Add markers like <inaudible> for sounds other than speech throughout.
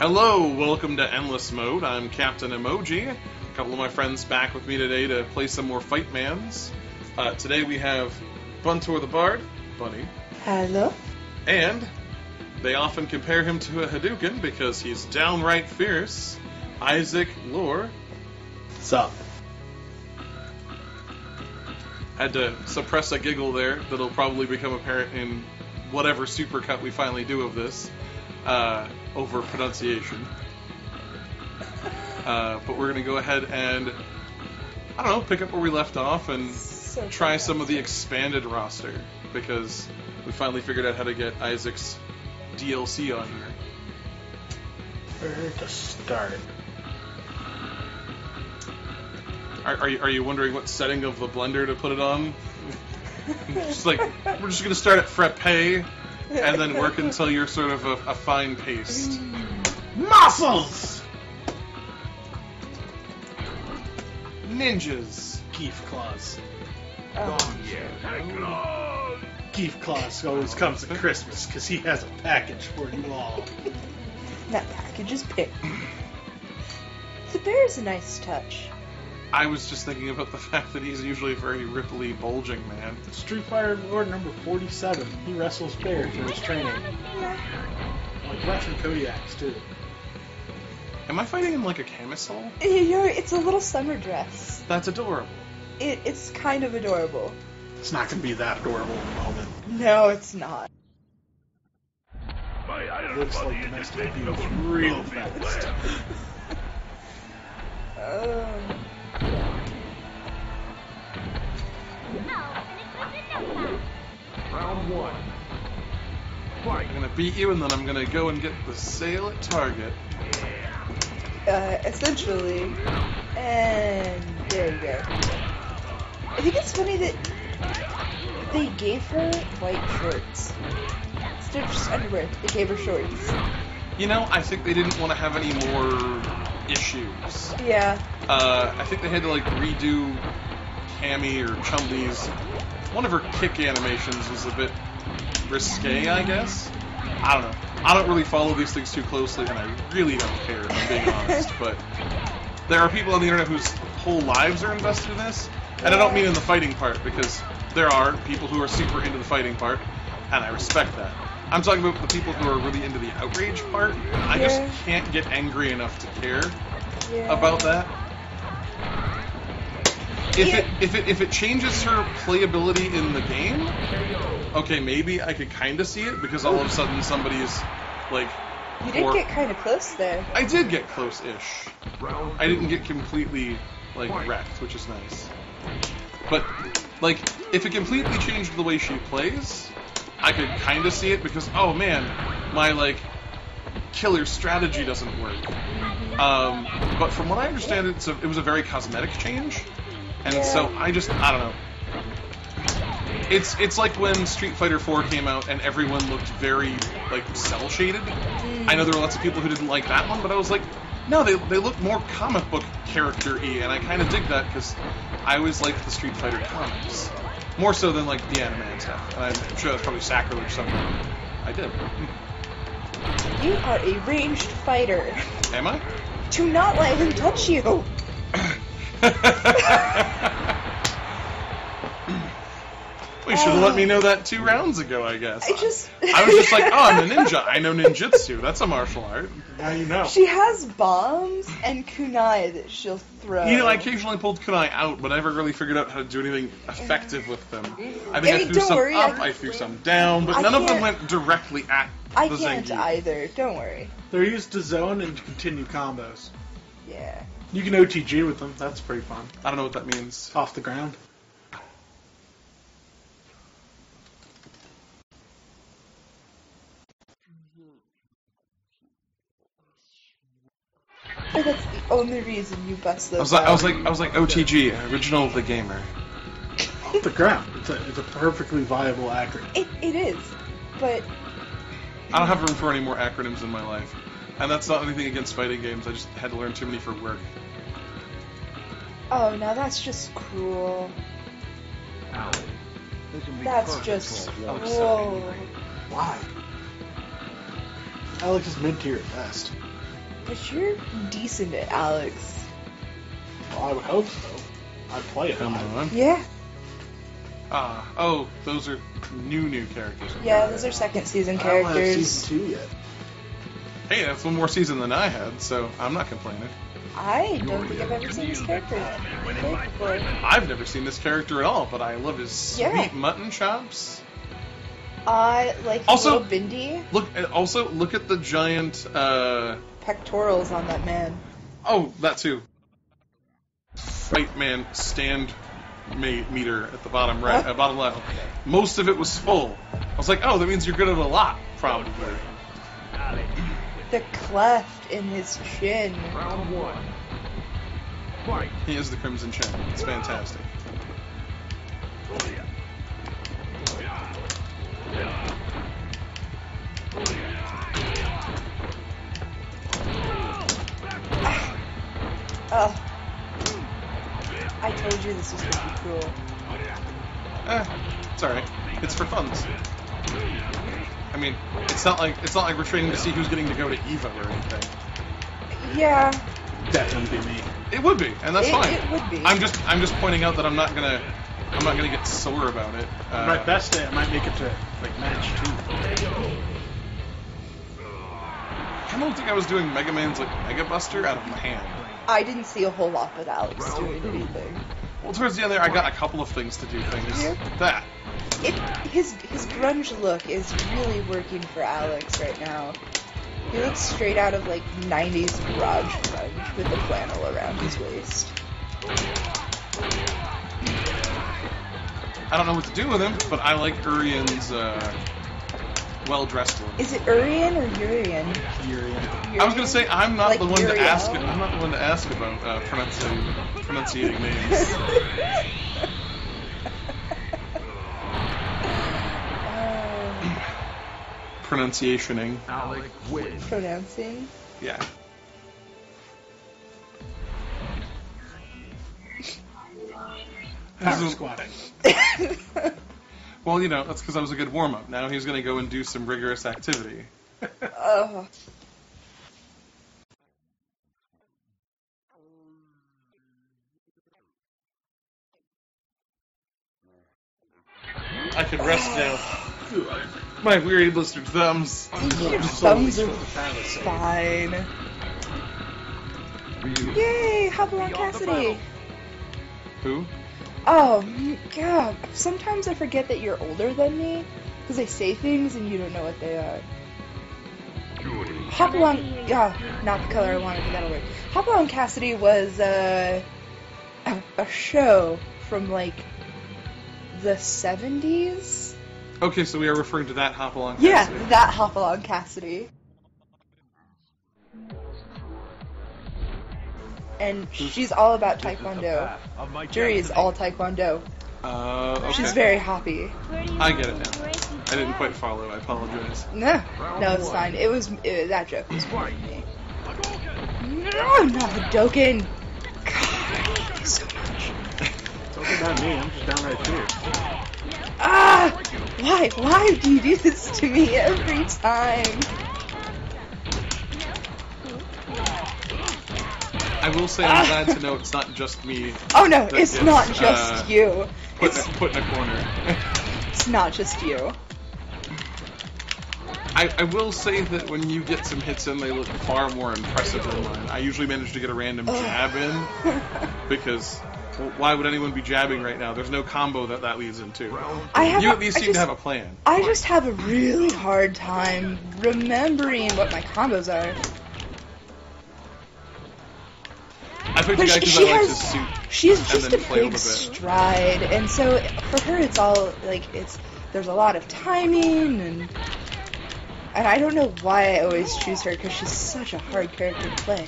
Hello, welcome to Endless Mode. I'm Captain Emoji. A couple of my friends back with me today to play some more Fight Mans. Uh, today we have Buntor the Bard, Bunny, Hello. and they often compare him to a Hadouken because he's downright fierce, Isaac Lore. What's up? Had to suppress a giggle there that'll probably become apparent in whatever supercut we finally do of this uh, over pronunciation. Uh, but we're going to go ahead and, I don't know, pick up where we left off and So try some of the expanded roster because we finally figured out how to get Isaac's DLC on here. Where to start? Are, are, you, are you wondering what setting of the blender to put it on? <laughs> just like we're just gonna start at frappe and then work until you're sort of a, a fine paste. Muscles! Ninjas. Geef Claws. Oh, Geef Claws always comes at Christmas because he has a package for you all. <laughs> that package is picked. The bear is a nice touch. I was just thinking about the <laughs> fact that he's usually a very ripply, bulging man. Street Fighter Lord number 47. He wrestles bear for his training. Like Russian Kodiaks, too. Am I fighting in like a camisole? You know, it's a little summer dress. That's adorable. It, it's kind of adorable. It's not going to be that adorable in a moment. No, it's not. Looks like domestic abuse real fast. Um, one. Fight. I'm gonna beat you and then I'm gonna go and get the sale at Target. uh, essentially. And there you go. I think it's funny that they gave her white shorts. Instead of just underwear, they gave her shorts. You know, I think they didn't want to have any more issues. Yeah. Uh, I think they had to like redo Cammy or Chun-Li's. One of her kick animations was a bit risque, I guess. I don't know. I don't really follow these things too closely, and I really don't care, if I'm being <laughs> honest. But there are people on the internet whose whole lives are invested in this, and I don't mean in the fighting part because there are people who are super into the fighting part, and I respect that. I'm talking about the people who are really into the outrage part. I just can't get angry enough to care yeah. about that. If it if it if it changes her playability in the game, okay, maybe I could kind of see it because all of a sudden somebody's like, You did or- get kind of close there. I did get close-ish. I didn't get completely like wrecked, which is nice. But like, if it completely changed the way she plays, I could kind of see it because oh man, my like killer strategy doesn't work. Um, but from what I understand, it's a, it was a very cosmetic change, and so I just I don't know. It's it's like when Street Fighter 4 came out and everyone looked very like cell shaded. I know there were lots of people who didn't like that one, but I was like, no, they they look more comic book character y, and I kind of dig that because I always liked the Street Fighter comics more so than like the anime and stuff. And I'm sure that's probably sacrilege somewhere. I did. You are a ranged fighter. Am I? Do not let him touch you. <clears throat> <laughs> we should have let me know that two rounds ago, I guess. I just. I was just like, oh, I'm a ninja. I know ninjutsu. That's a martial art. Now you know. She has bombs and kunai that she'll throw. You know, I occasionally pulled kunai out, but I never really figured out how to do anything effective with them. I think I, I threw some worry, up, I- I threw some down, but I none of them went directly at I the can't Zangief. either. Don't worry. They're used to zone and continue combos. Yeah. You can OTG with them. That's pretty fun. I don't know what that means. Off the ground. But that's the only reason you bust those. I was like, I was like, I was like, OTG, original the gamer. Off the ground. It's a, it's a perfectly viable acronym. It, it is, but I don't have room for any more acronyms in my life, and that's not anything against fighting games. I just had to learn too many for work. oh, now that's just cruel. Ow. This will be That's just for one whoa. Why? Alex is mid tier at best. But you're decent at Alex. Well, I would hope so. I'd play it. Come on. Yeah. Ah, oh, those are new new characters. Yeah, those are second season characters. I don't have characters. season two yet. Hey, that's one more season than I had, so I'm not complaining. I don't think I've ever seen this character before. I've never seen this character at all, but I love his sweet Yeah. mutton chops. I like Also- little Bindi Look, also look at the giant. uh pectorals on that man. Oh, that too. Right, man, stand ma- meter at the bottom right, uh, bottom left. Most of it was full. I was like, oh, that means you're good at a lot, probably. The cleft in his chin. Round one. Fight. He is the Crimson Chin. It's fantastic. Oh. I told you this was gonna be cruel. Eh, it's alright. It's for funds. I mean, it's not like it's not like we're training to see who's getting to go to Evo or anything. Yeah, That wouldn't be me. It would be, and that's It- fine. it would be. I'm just I'm just pointing out that I'm not gonna I'm not gonna get sore about it. Uh, My best day, I might make it to like match two. I don't think I was doing Mega Man's like Mega Buster out of my hand. I didn't see a whole lot with Alex doing anything. Well, towards the end there, I got a couple of things to do things. Yeah. That. It, his his grunge look is really working for Alex right now. He looks straight out of like 90s garage grunge with the flannel around his waist. I don't know what to do with him, but I like Urien's uh, well-dressed look. Is it Urien or Urien? Urien. I was gonna say I'm not Like the one to ask. I'm not the one to ask about uh, pronunciating pronunciating names. <laughs> Um, Pronunciationing. Alex wins. pronouncing. Yeah. Power squatting. <laughs> Well, you know, that's because I was a good warm-up. Now he's gonna go and do some rigorous activity. <laughs> oh. I can rest now. My weary blistered thumbs. Your thumbs are for the palace. fine. Yay, Hopalong Cassidy. Who? Oh, yeah. Sometimes I forget that you're older than me because they say things and you don't know what they are. Hopalong, yeah, not the color I wanted, but that'll work. Hopalong Cassidy was uh, a, a show from like the 70s. Okay, so we are referring to that Hopalong. Yeah, Cassidy. Yeah, that Hopalong Cassidy. And she's all about Taekwondo. Juri is all Taekwondo. Uh, okay. She's very happy. I get it now. I didn't quite follow. I apologize. No, no, it's fine. It was it, that joke was funny to me. No, not Hadoken. God, I hate you so much. Talking about me, I'm just downright fierce. Ah, why, why do you do this to me every time? I will say I'm glad to know it's not just me <laughs> Oh no, it's gets, not just uh, you. put, It's put in a corner. <laughs> it's not just you. I, I will say that when you get some hits in, they look far more impressive than mine. I usually manage to get a random jab in <laughs> because well, why would anyone be jabbing right now? There's no combo that that leads into. I have. You at least I seem just, to have a plan. I just have a really hard time remembering what my combos are. I picked a But guy she, because she I has, his suit. she's and just a big a bit. stride, and so for her, it's all like it's. There's a lot of timing, and and I don't know why I always choose her because she's such a hard character to play.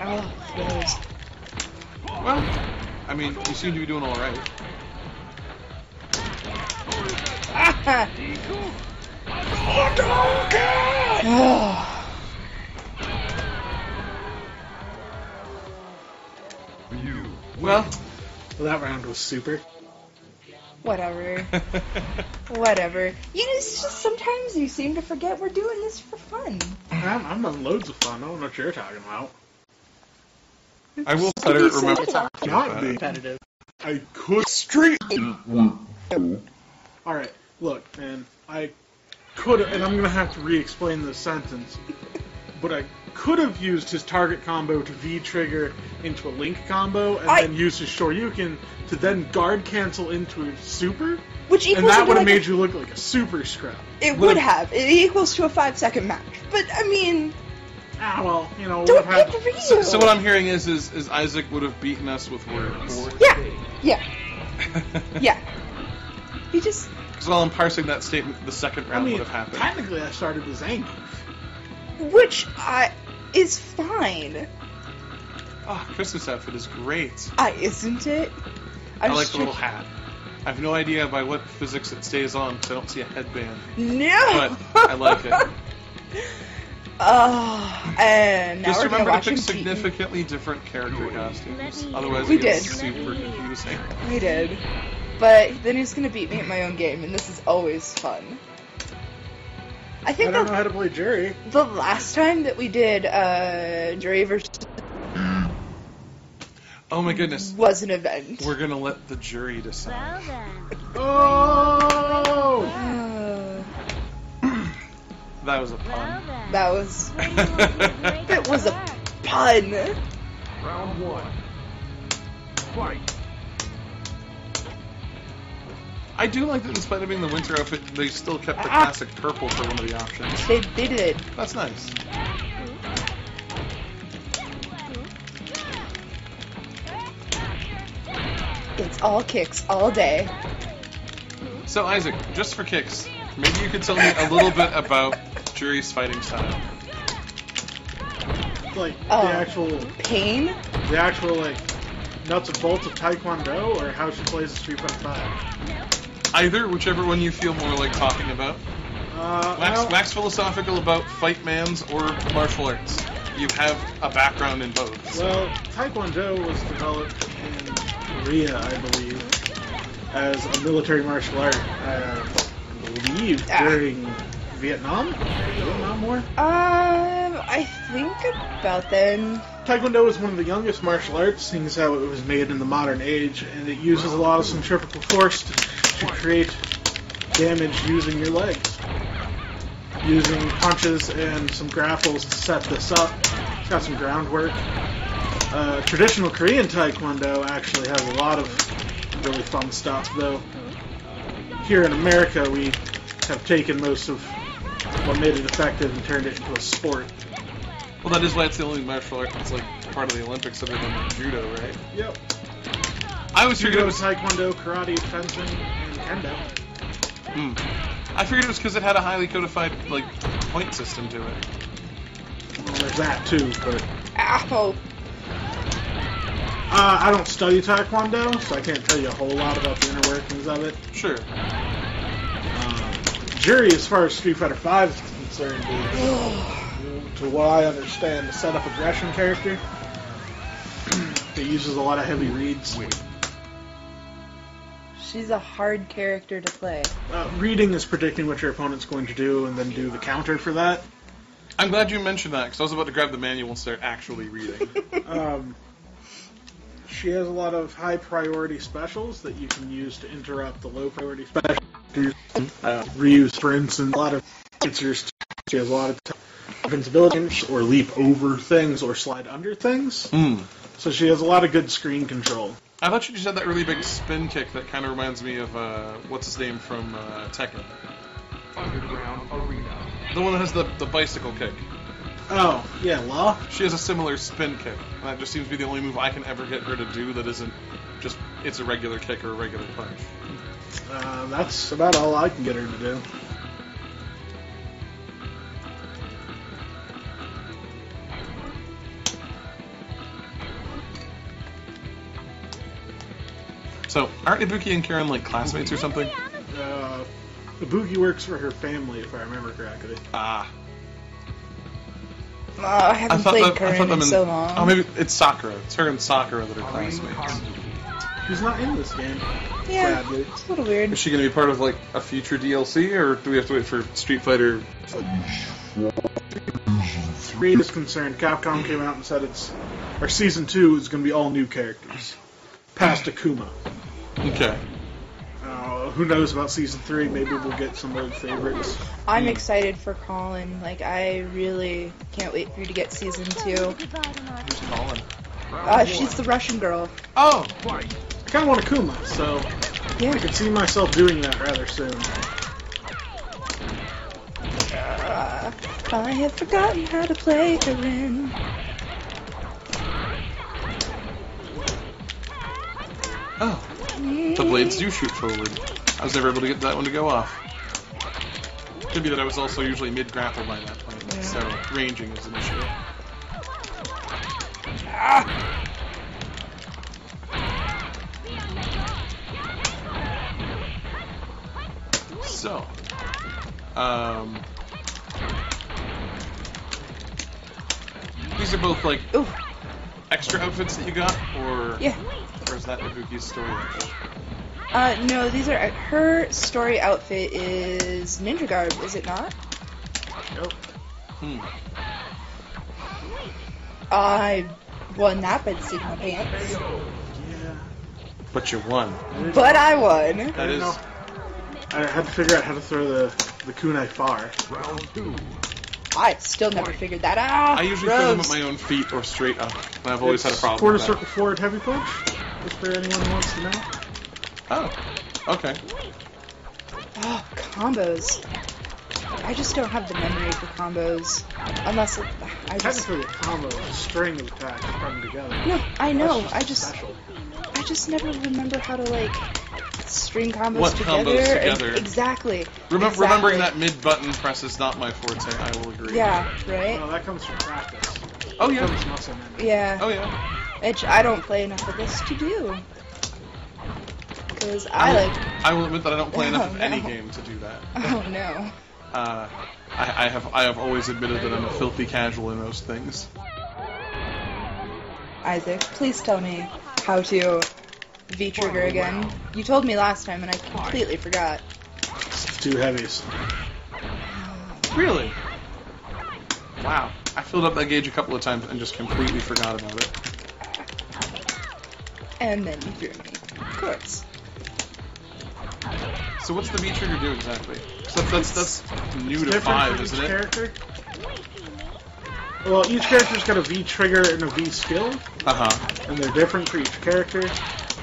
Oh, throws. Well, I mean, you seem to be doing all right. Ryu. Well, Well, that round was super. Whatever. <laughs> Whatever. You know, it's just sometimes you seem to forget we're doing this for fun. I'm, I'm having loads of fun. I don't know what you're talking about. I will Could better be so remember It's not that. being competitive. I could street. All right, look, man. I could, and I'm gonna have to re-explain this sentence, but I could have used his target combo to V trigger into a link combo, and I- then use his Shoryuken to then guard cancel into a super, Which equals and that would have like a- made you look like a super scrub. It Would would have- have. It equals to a five second match. But I mean, Ah, well, you know, don't have had. make real. So, so what I'm hearing is, is, is Isaac would have beaten us with words. Yeah, yeah, <laughs> yeah. He just Because while I'm parsing that statement, the second I round mean, would have happened. technically, I started with Zangief. which I is fine. Oh, Christmas outfit is great. I isn't it? i I'm like the little hat. I have no idea by what physics it stays on because I don't see a headband. No. But I like it. <laughs> Oh, and now Just we're remember watch to pick beat- significantly different character costumes. Otherwise, We it gets did. super confusing. We did, but then he's gonna beat me at my own game, and this is always fun. I think I don't the, know how to play Juri. the last time that we did uh, Dre versus Oh my goodness. was an event. We're gonna let the jury decide. Well Oh! Uh, That was a pun. that was it <laughs> was a pun. Round one. Fight. I do like that in spite of being the winter outfit, they still kept the Ah. classic purple for one of the options. They they did. That's nice. It's all kicks all day. So Isaac, just for kicks, maybe you could tell me a little bit about Juri's fighting style. Like Oh. the actual, Pain. the actual like nuts and bolts of Taekwondo, or how she plays the Street Fighter Five. Either, whichever one you feel more like talking about. Uh, Max, well, Max philosophical about fight mans or martial arts. You have a background in both. so- well, Taekwondo was developed in Korea, I believe, as a military martial art. Uh, Ah. during Vietnam, Vietnam War. Um, I think about then. Taekwondo is one of the youngest martial arts, seeing as how it was made in the modern age, and it uses a lot of centrifugal force to, to create damage using your legs. Using punches and some grapples to set this up. It's got some groundwork. Uh, traditional Korean Taekwondo actually has a lot of really fun stuff, though. Here in America, we have taken most of what made it effective and turned it into a sport. Well, that is why it's the only martial art that's like part of the Olympics other than judo, right? Yep. I always figured it Judo, was. Taekwondo, Karate, fencing, and Kendo. Hmm. I figured it was because it had a highly codified like point system to it. Well, there's that too, but Ow. uh, I don't study Taekwondo, so I can't tell you a whole lot about the inner workings of it. Sure. Juri, as far as Street Fighter V is concerned, is, <sighs> to what I understand, the set-up aggression character. <clears throat> it uses a lot of heavy reads. She's a hard character to play. Uh, reading is predicting what your opponent's going to do and then do the counter for that. I'm glad you mentioned that because I was about to grab the manual and start actually reading. <laughs> Um, she has a lot of high priority specials that you can use to interrupt the low priority specials. Uh, reuse, for instance, a lot of answers. She has a lot of t- invincibility or leap over things or slide under things. Hmm. So she has a lot of good screen control. I thought she just had that really big spin kick that kind of reminds me of uh, what's his name from uh, Tekken, Underground Arena. the one that has the, the bicycle kick. Oh, yeah, Law. She has a similar spin kick, and that just seems to be the only move I can ever get her to do that isn't just it's a regular kick or a regular punch. Uh, that's about all I can get her to do. So aren't Ibuki and Karin like classmates or something? Uh, Ibuki works for her family, if I remember correctly. Ah, Oh, I haven't played that, Current them in so long. Oh, maybe it's Sakura. It's her and Sakura that are classmates. He's not in this game. Yeah, Sadly. it's a little weird. Is she going to be part of like a future DLC, or do we have to wait for Street Fighter? Three is concerned. Capcom came out and said it's our season two is going to be all new characters, past Akuma. Okay. Uh, who knows about season three? Maybe we'll get some old favorites. I'm excited for Kolin. Like, I really can't wait for you to get season two. Who's Kolin? Uh, she's the Russian girl. Oh, Fight. I kind of want Akuma, so I Yeah. could see myself doing that rather soon. Uh, I have forgotten how to play Karin. oh. The blades do shoot forward. I was never able to get that one to go off. Could be that I was also usually mid grapple by that point, Yeah. so ranging is an issue. So, um, these are both like Ooh, extra outfits that you got, or yeah. or is that Ibuki's story outfit? Uh, no, these are her story outfit is ninja garb, is it not? Nope. Hmm. I won that but the seat of pants, Yeah. But you won. but I won. I That didn't is. Know. I had to figure out how to throw the the kunai far. Round two. I still never figured that out. I usually throw them at my own feet or straight up, and I've always had a problem. Quarter with that. circle forward heavy punch. If there anyone who wants to know. Oh, okay. Oh, combos. I just don't have the memory for combos. Unless it, I just. Technically, a combo is a string of attacks strung together. No, I know. That's I just. special. I just never remember how to like string combos What together. combos and- together? exactly. Remem- exactly. Remembering that mid button press is not my forte. I will agree. Yeah. Right. Well, that comes from practice. Oh yeah. comes muscle. Yeah. Oh yeah. Which I don't play enough of this to do. Because I will- like. I will admit that I don't play <laughs> enough Oh, of any game to do that. <laughs> Oh no. Uh, I, I have I have always admitted that I'm a filthy casual in those things. Isaac, please tell me how to V trigger again. You told me last time and I completely forgot. It's two heavies. Really? Wow. I filled up that gauge a couple of times and just completely forgot about it. And then you threw me. Of course. So what's the V trigger do exactly? So that's that's, that's new to five, isn't each it? character. Well, each character's got a V trigger and a V skill, Uh huh. and they're different for each character.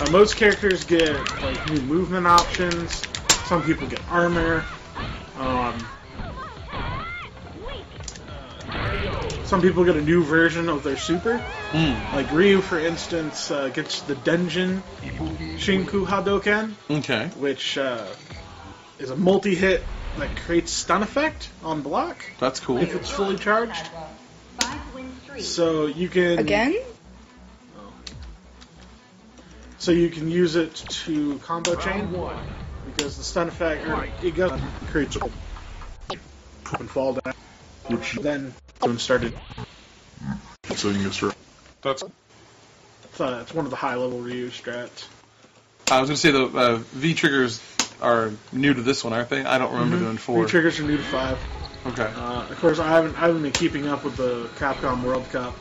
Uh, most characters get like new movement options. Some people get armor. Um, some people get a new version of their super. Hmm. Like Ryu, for instance, uh, gets the Denjin Shinku Hadoken, Okay. which uh, is a multi-hit that creates stun effect on block That's cool. if it's fully charged. Five win three. So you can Again? So you can use it to combo Round chain one. because the stun effect or it goes creates a and fall down, which then someone started. saying this right. That's. Uh, it's one of the high level Ryu strats. I was gonna say the uh, V triggers are new to this one, aren't they? I don't remember doing four. V triggers are new to five. Okay. Uh, of course, I haven't I haven't been keeping up with the Capcom World Cup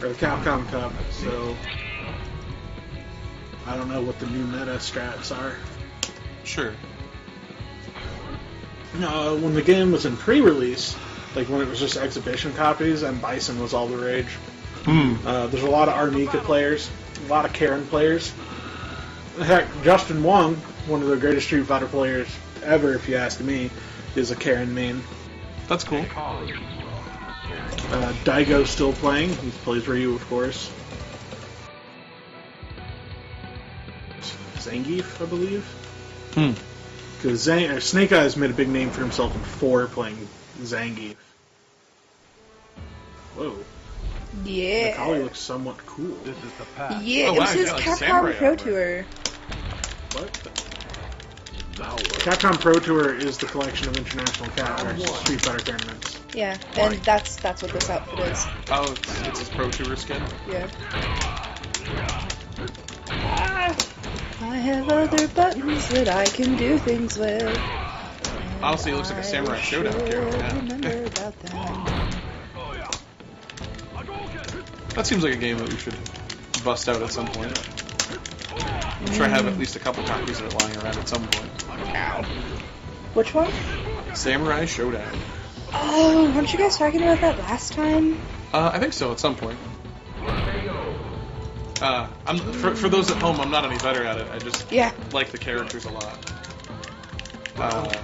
or the Capcom Cup, so I don't know what the new meta strats are. Sure. Uh, when the game was in pre-release, like when it was just exhibition copies and Bison was all the rage. Hmm. Uh, there's a lot of R. Mika players, a lot of Karin players. Heck, Justin Wong, one of the greatest Street Fighter players ever, if you ask me, is a Karin main. That's cool. Uh, Daigo's still playing. He plays Ryu, of course. Zangief, I believe. Hmm. Because Zang- uh, Snake Eyes made a big name for himself in 4 playing Zangief. Whoa. Kali Yeah. looks somewhat cool. This is the path. Yeah, Oh, it was wow, his yeah, like Capcom Pro. Tour. What? Capcom Pro Tour is the collection of international cat Street Fighter tournaments. Yeah, and that's that's what this outfit is. Oh, it's, it's his Pro Tour skin. Yeah. Ah! I have other buttons that I can do things with. Honestly, it looks like a Samurai Shodown character. Remember <laughs> about that. That seems like a game that we should bust out at some point. I'm sure I have at least a couple copies of it lying around at some point. Which one? Samurai Shodown. Oh, weren't you guys talking about that last time? Uh, I think so at some point. Uh, I'm, for, for those at home, I'm not any better at it. I just Yeah. like the characters a lot. Uh,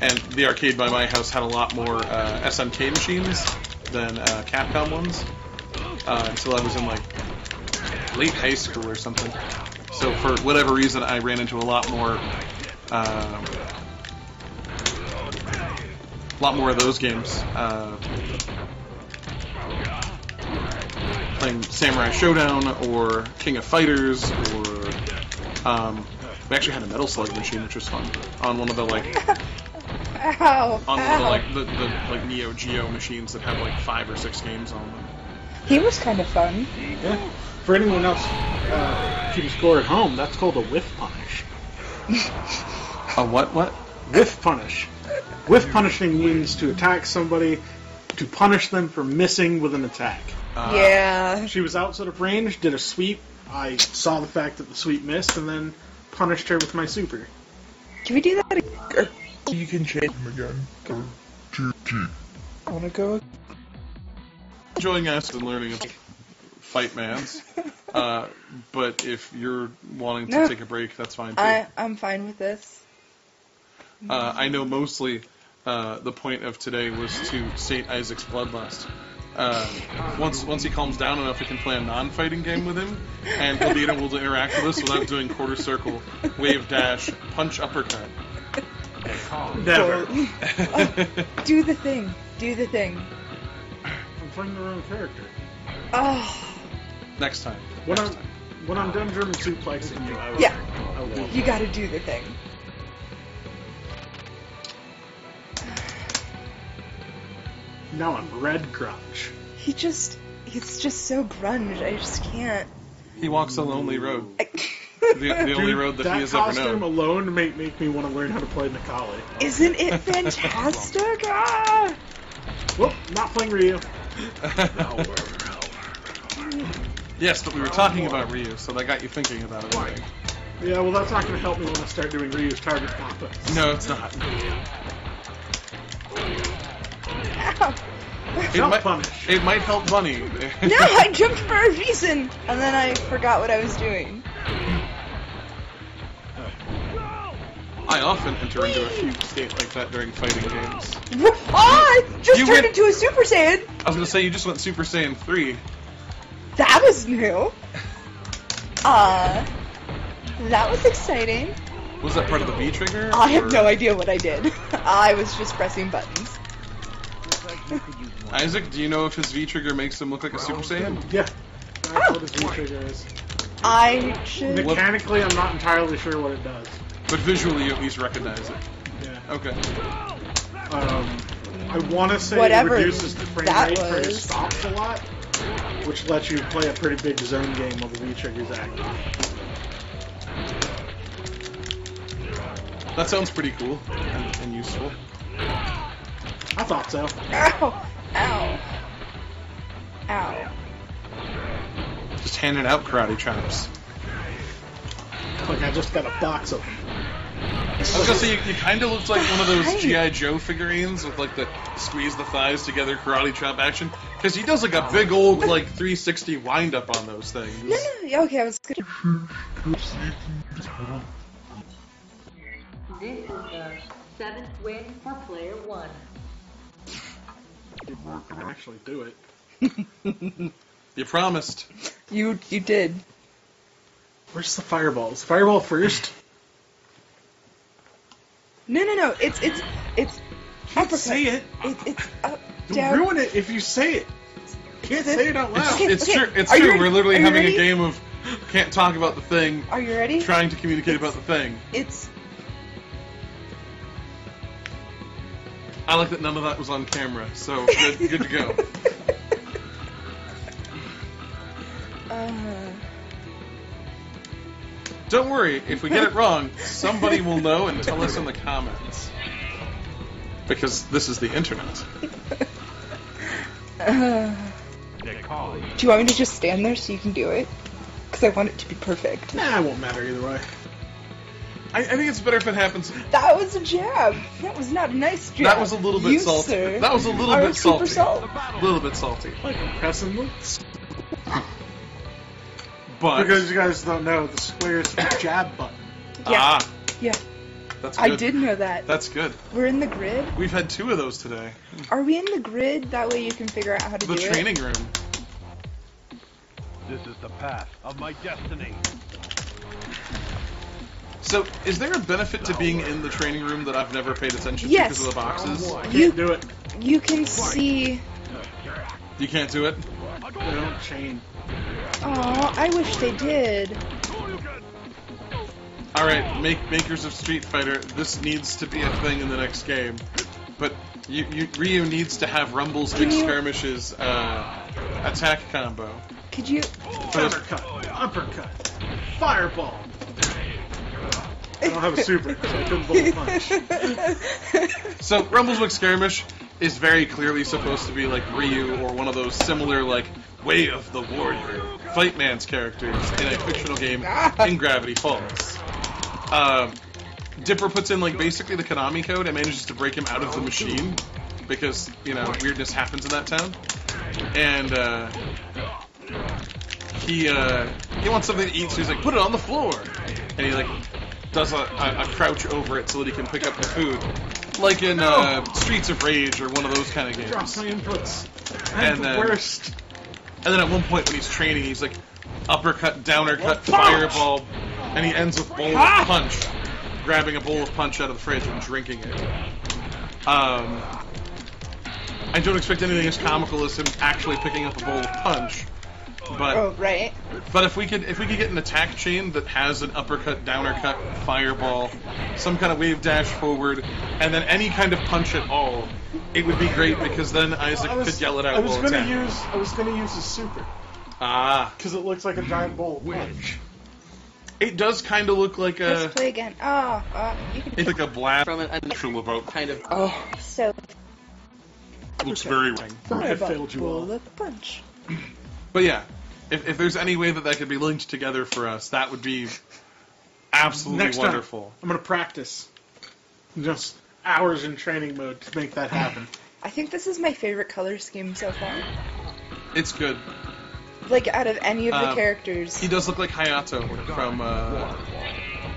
and the arcade by my house had a lot more uh, SNK machines than uh, Capcom ones uh, until I was in like late high school or something. So for whatever reason, I ran into a lot more, um, a lot more of those games. Uh, playing Samurai Shodown or King of Fighters or um, we actually had a Metal Slug machine, which was fun on one of the like <laughs> Ow. on one of the like the, the like Neo Geo machines that have like five or six games on them. He was kind of fun. Yeah. For anyone else uh, keeping score at home, that's called a whiff punish. A what? What? Whiff punish. Whiff punishing means to attack somebody to punish them for missing with an attack. Uh, yeah. She was outside of range, did a sweep. I saw the fact that the sweep missed, and then punished her with my super. Can we do that? Or, You can change them again. Go to T. I want to go. Enjoying us and learning of fight mans. Uh, but if you're wanting to No. take a break, that's fine too. I I'm fine with this. Uh, I know mostly uh, the point of today was to Saint Isaac's Bloodlust. Uh, once once he calms down enough, we can play a non-fighting game with him, and he'll be able to interact with us without doing quarter circle, wave dash, punch uppercut. Never. <laughs> Do the thing. Do the thing. I'm playing the wrong character. Oh, Next time. When Next I'm time. when I'm done German suplexing you, I will. yeah. I will. You got to do the thing. Now I'm red grunge. He just he's just so grunge. I just can't. He walks a lonely road. I, The, the only Dude, road that, that he has ever costume known. alone make make me want to learn how to play Necalli. Isn't it <laughs> fantastic? Ah! Whoop, not playing Ryu. <laughs> yes, but we were talking about Ryu, so that got you thinking about it. I. Yeah, well, that's not going to help me when I start doing Ryu's target combos. No, it's not. <laughs> Ow. It might, punish. it might help Bunny. No, <laughs> I jumped for a reason, and then I forgot what I was doing. I often enter into a fugue state like that during fighting games. Ah! I just You turned went- into a Super Saiyan. I was gonna say you just went Super Saiyan 3. That was new. Uh, that was exciting. Was that part of the V trigger? I have no idea what I did. <laughs> I was just pressing buttons. <laughs> Isaac, do you know if his V trigger makes him look like a Super Saiyan? Yeah. That's what his V trigger is. I should. Mechanically, I'm not entirely sure what it does. But visually, you at least recognize it. Yeah. Okay. Um, I want to say Whatever it reduces the frame that rate for his was. stops a lot, which lets you play a pretty big zone game while the V trigger's active. That sounds pretty cool and, and useful. I thought so. Ow! Ow! Ow! Just handing out karate chops. Like I just got a box of them. I was gonna say you, you kind of looked like one of those GI Joe figurines with like the squeeze the thighs together karate chop action because he does like a big old like 360 wind up on those things. No, no, yeah, okay, I was gonna. This is the seventh win for player one. I can actually do it. <laughs> You promised. You, you did. Where's the fireball? Is fireball first? No, no, no. It's, it's, it's. not uppercut. say it. It's, it's up, Don't down. ruin it if you say it. Can't say it out loud. Okay. It's true. It's Are true. ready? We're literally having ready? a game of can't talk about the thing, Are you ready? trying to communicate about the thing. It's. I like that none of that was on camera, so good, good to go. <laughs> Uh, Don't worry, if we get it wrong, somebody will know and tell us in the comments. Because this is the internet. <laughs> Uh, do you want me to just stand there so you can do it? Because I want it to be perfect. Nah, it won't matter either way. I, I think it's better if it happens. That was a jab. That was not a nice jab. That was a little bit you, salty. Sir, That was a little bit salty. salt. A little bit salty. Like pressing them. But Because you guys don't know, the square is the jab button. Yeah. ah, Yeah, that's good. I did know that. That's good. We're in the grid. We've had two of those today. Are we in the grid? That way you can figure out how to The do training room. This is the path of my destiny. So, is there a benefit to being in the training room that I've never paid attention Yes. to because of the boxes? Can't You do it. you can see. You can't do it. They don't chain. Oh, I wish they did. All right, make, makers of Street Fighter, this needs to be a thing in the next game. But you, you, Ryu needs to have Rumble's Can Big you- Skirmishes uh, attack combo. Could you? Uppercut, uppercut, fireball. I don't have a super, so I couldn't bullet punch. So Rumble's Big Skirmish is very clearly supposed to be like Ryu or one of those similar like Way of the Warrior, Fight Man's characters in a fictional game in Gravity Falls. Um, Dipper puts in like basically the Konami code and manages to break him out of the machine because you know weirdness happens in that town, and uh, he uh, he wants something to eat, so he's like, put it on the floor, and he like does a, a, a crouch over it so that he can pick up the food, like in uh, Streets of Rage or one of those kind of games. Drops my inputs. I'm And the then- worst. And then at one point when he's training, he's like uppercut, downer cut, fireball, and he ends with bowl of punch, grabbing a bowl of punch out of the fridge and drinking it. Um, I don't expect anything as comical as him actually picking up a bowl of punch, but Oh, right. but if we could if we could get an attack chain that has an uppercut, downer cut, fireball, some kind of wave dash forward, and then any kind of punch at all, it would be great because then Isaac I was, could yell it out I was gonna use I was gonna use the super Ah, because it looks like a giant bowl of punch. it does kind of look like a Let's play again. Oh, uh, you can. it's like a blast from an actual about kind of Oh, so looks very wrong. I failed you bowl all. of punch. But yeah, if, if there's any way that that could be linked together for us, that would be absolutely Next time. wonderful. I'm gonna practice. Just hours in training mode to make that happen. <sighs> I think this is my favorite color scheme so far. It's good. Like out of any of the Um, characters. He does look like Hayato from uh,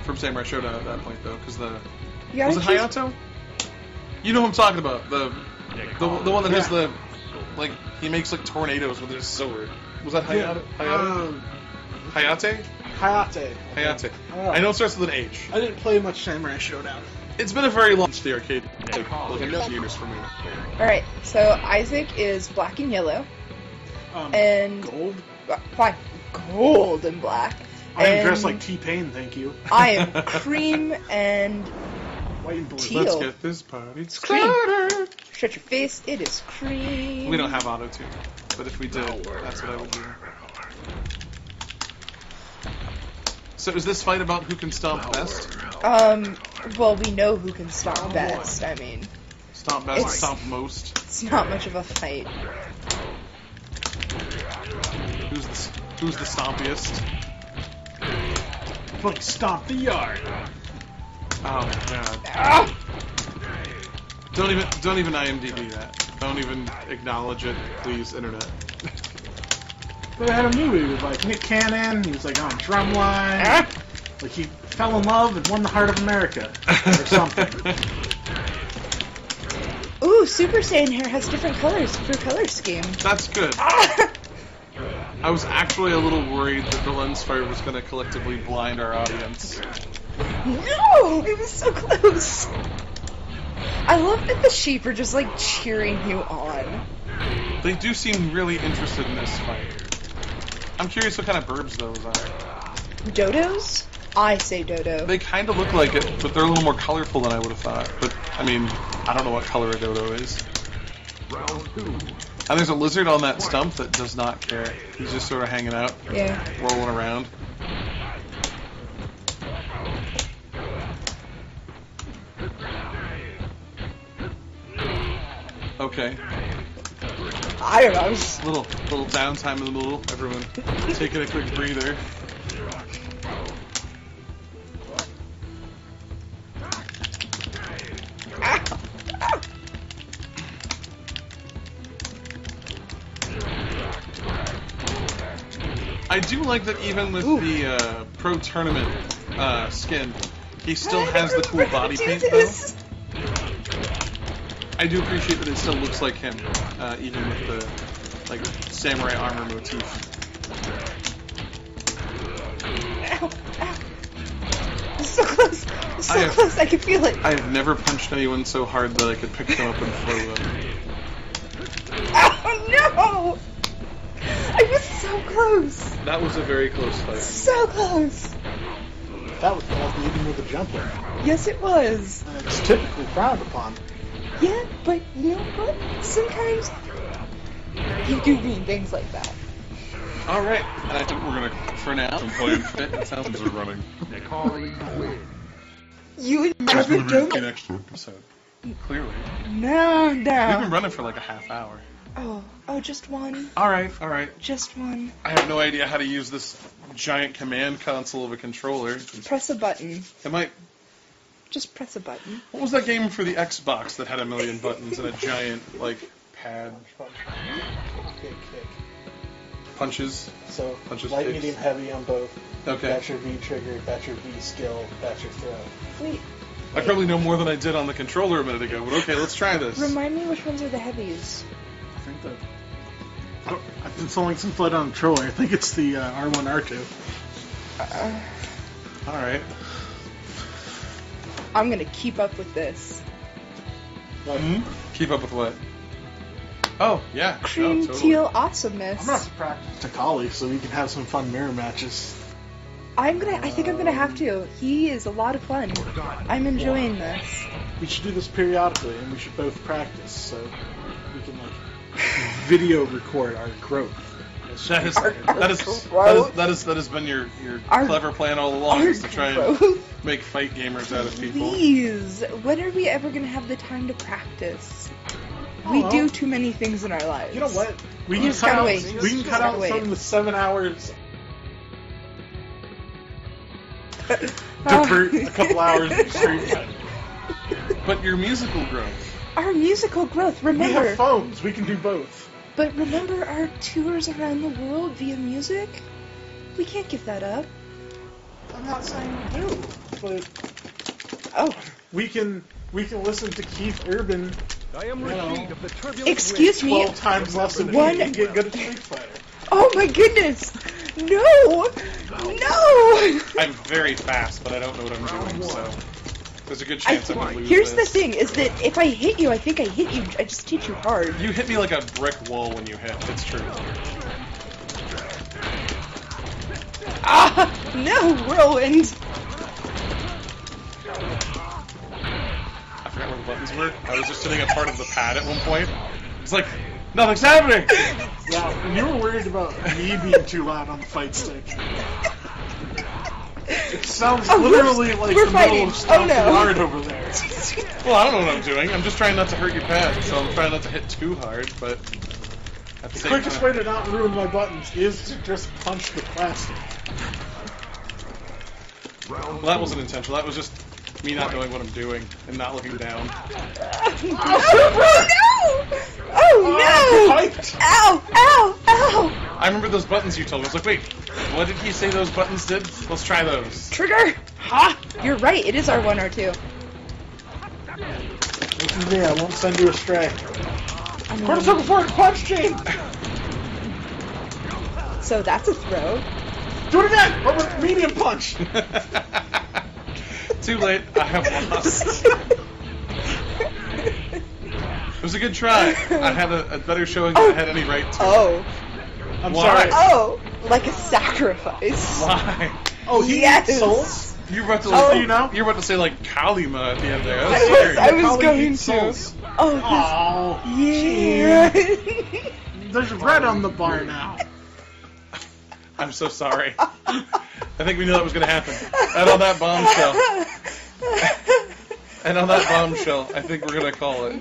from Samurai Shodown at that point though, because the You was it choose- Hayato? You know who I'm talking about the the, the one that has the like he makes like tornadoes with his sword. Was that Hayato? Hayato? Um, Hayate? Hayate. Hayate. Oh. I know it starts with an H. I didn't play much Samurai Shodown. It's been a very long the arcade like, like a million years for me. Alright, so Isaac is black and yellow, Um, and gold. uh, fine, gold and black. I am and dressed like T Pain, thank you. I am <laughs> cream and White and blue. Teal. Let's get this party cream. started. shut your face. It is cream. We don't have auto tune, but if we did, that's what I would do. So is this fight about who can stomp best? Um, well, we know who can stomp best. I mean, Stomp best, It's- stomp most. it's not much of a fight. Who's the who's the stompiest? Like stomp the yard. Oh my god! Ah! Don't even don't even IMDb that. Don't even acknowledge it, please, internet. <laughs> But I had a movie with like Nick Cannon. He was like on drumline. Ah! Like he fell in love and won the heart of America or <laughs> something. Ooh, Super Saiyan hair has different colors for color scheme. That's good. <laughs> I was actually a little worried that the lens flare was going to collectively blind our audience. No, it was so close. I love that the sheep are just like cheering you on. They do seem really interested in this fight. I'm curious what kind of birds those are. Dodos? I say dodo. They kind of look like it, but they're a little more colorful than I would have thought. But I mean, I don't know what color a dodo is. Round two. And there's a lizard on that stump that does not care. He's just sort of hanging out, Yeah. rolling around. Okay. I don't know. I was just, Little little downtime in the middle. Everyone taking a quick breather. I do like that even with Ooh. the uh, pro tournament uh, skin, he still has the cool body paint though. This. I do appreciate that it still looks like him, uh, even with the like samurai armor motif. Ow, ow. It's so close. It's so I have- close. I can feel it. I have never punched anyone so hard that I could pick them up and throw them. Oh no! I was so close. That was a very close fight. So close. That was bad even with a jumper. Yes, it was. And it's typically frowned upon. Yeah, but you know what? Sometimes you do mean things like that. All right, and I think we're gonna, for now, I'm playing fit. It sounds like we're running. Necalli wins. You and That's never gonna be do the it. next one. So clearly, No, no. we've been running for like a half hour. Oh, oh, just one. All right, all right. Just one. I have no idea how to use this giant command console of a controller. Press a button. It I? Just press a button. What was that game for the Xbox that had a million buttons and a giant like pad Kick, kick. punches? So Punches light, kicks. medium, heavy on both. Okay. That's your V trigger. That's your V skill. That's your throw. Wait, I probably know more than I did on the controller a minute ago, but okay, let's try this. remind me which ones are the heavies. I think that. Oh, I've been selling some flight on the controller. I think it's the uh, R1, R2. Uh, All right. I'm gonna keep up with this. Hmm? Keep up with what? Oh yeah. Cream no, totally. teal awesomeness. I'm gonna have to practice Necalli so we can have some fun mirror matches. I'm gonna. I think I'm gonna have to. He is a lot of fun. I'm enjoying this. We should do this periodically, and we should both practice so we can like video record our growth. That is, Our- that is, our that is, growth. that is, that has been your, your Our- clever plan all along, is to try and growth. Make fight gamers out of people. Please, when are we ever gonna have the time to practice? We Oh. do too many things in our lives. You know what? We You can just cut out. wait. We You can just cut gotta out wait. some of the seven hours. Ah. Divert a couple <laughs> hours of stream time. But your musical growth. Our musical growth. Remember, We have phones. We can do both. but remember our tours around the world via music. We can't give that up. I'm not saying we do, but Oh, we can. We can listen to Keith Urban I am You know. Of the turbulent excuse me. twelve times less than One- me and get good at Street Fighter. Oh my goodness! No! No! I'm very fast, but I don't know what I'm doing, so there's a good chance I, am gonna lose here's the thing: is that if I hit you, I think I hit you. I just hit you hard. You hit me like a brick wall when you hit. It's true. Ah! No, whirlwind. I forgot where the buttons were. I was just hitting a part of the pad at one point. It's like nothing's happening. Yeah, and you were worried about me being too loud on the fight stick. It sounds Oh, we're- literally like we're the fighting. middle of Oh, Scotland no. Yard over there. Well, I don't know what I'm doing. I'm just trying not to hurt your pad, so I'm trying not to hit too hard. But at the The same quickest time, way to not ruin my buttons is to just punch the plastic. Well, that wasn't intentional. That was just me not knowing what I'm doing and not looking down. oh no! Oh no! Ah, Hyped! Ow! Ow! Ow! I remember those buttons you told me. I was like, wait, what did he say those buttons did? Let's try those. Trigger! Ha! You're right. It is our one or two. This is me, I won't send you astray. I mean, Quarter circle forward punch chain! so that's a throw. Do it again! But with medium punch! <laughs> Too late. I have lost. It was a good try. I had a, a better showing than I had any right to. Oh. I'm Why? sorry. Oh! Like a sacrifice. Why? Oh, he Yes. eats souls? You were about to Oh. like, you know? you were about to say like Kalima at the end there. That I was was, scary. I was Collie going to. souls. Oh, this- Oh, yeah. <laughs> There's red on the bar now. I'm so sorry. I think we knew that was going to happen. And on that bombshell. And on that bombshell, I think we're gonna call it.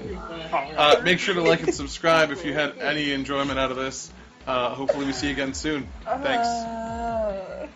Uh, make sure to like and subscribe if you had any enjoyment out of this. Uh, hopefully, we see you again soon. Thanks. Uh,